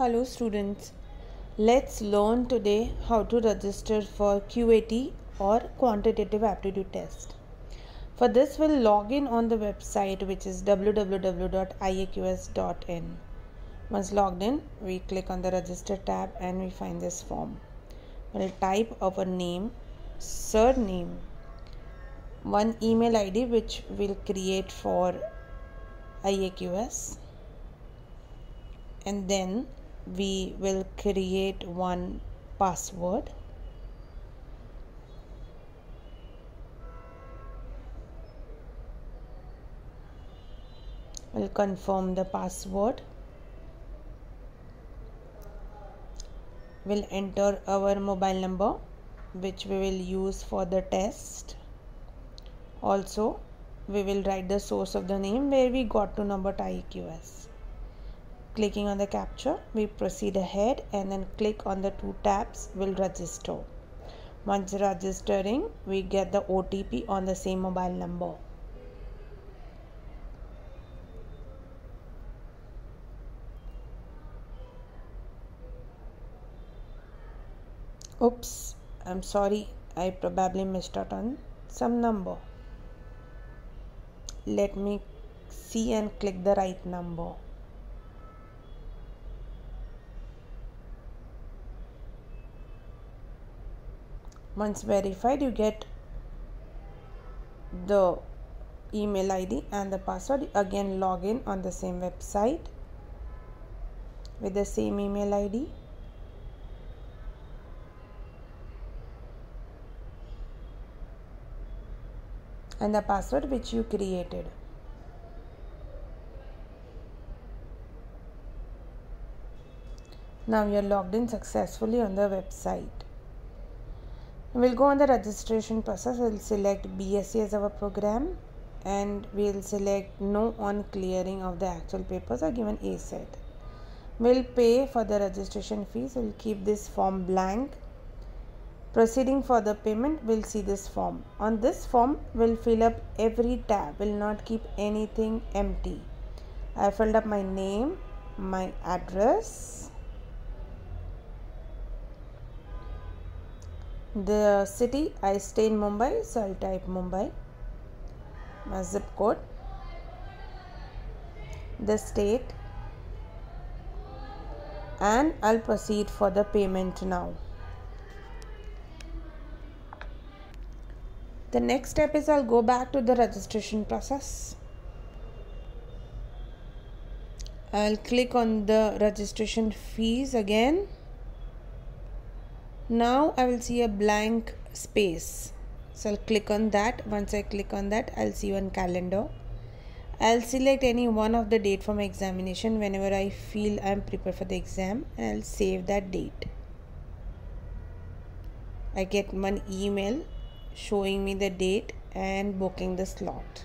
Hello students. Let's learn today how to register for QAT or quantitative aptitude test. For this we'll log in on the website which is www.iaqs.in. Once logged in, we click on the register tab and we find this form. We'll type our name, surname, one email ID which we'll create for IAQS and then we will create one password. We'll confirm the password. We'll enter our mobile number which we will use for the test. Also we will write the source of the name where we got to number IAQS clicking on the captcha we proceed ahead and then click on the two tabs will register. Once registering we get the OTP on the same mobile number. Oops I'm sorry I probably missed out on some number. Let me see and click the right number once verified you get the email id and the password. Again log in on the same website with the same email id and the password which you created. Now you are logged in successfully on the website we'll go on the registration process. We'll select BSc as our program and we'll select no on clearing of the actuarial papers or given ACET. We'll pay for the registration fees. We'll keep this form blank. Proceeding for the payment we'll see this form. On this form we'll fill up every tab. Will not keep anything empty. I filled up my name my address the city I stay in Mumbai so I'll type Mumbai. My zip code. The state. And I'll proceed for the payment now. The next step is I'll go back to the registration process. I'll click on the registration fees again now I will see a blank space. So I'll click on that. Once I click on that I'll see one calendar. I'll select any one of the date for my examination whenever I feel I'm prepared for the exam and I'll save that date. I get one email showing me the date and booking the slot